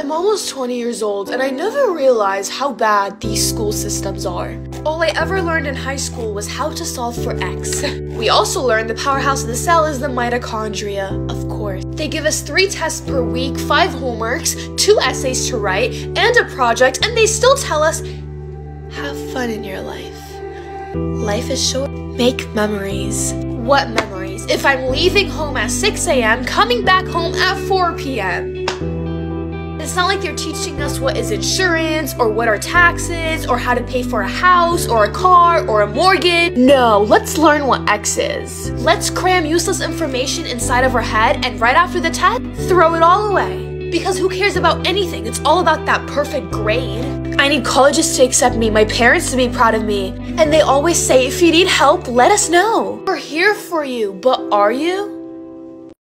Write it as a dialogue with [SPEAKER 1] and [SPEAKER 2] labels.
[SPEAKER 1] I'm almost 20 years old and I never realized how bad these school systems are. All I ever learned in high school was how to solve for x. We also learned the powerhouse of the cell is the mitochondria, of course. They give us three tests per week, five homeworks, two essays to write, and a project, and they still tell us, have fun in your life. Life is short. Make memories. What memories? If I'm leaving home at 6 a.m., coming back home at 4 p.m. It's not like they're teaching us what is insurance or what are taxes or how to pay for a house or a car or a mortgage. No, let's learn what X is. Let's cram useless information inside of our head and right after the test, throw it all away. Because who cares about anything? It's all about that perfect grade. I need colleges to accept me, my parents to be proud of me. And they always say, if you need help, let us know. We're here for you, but are you?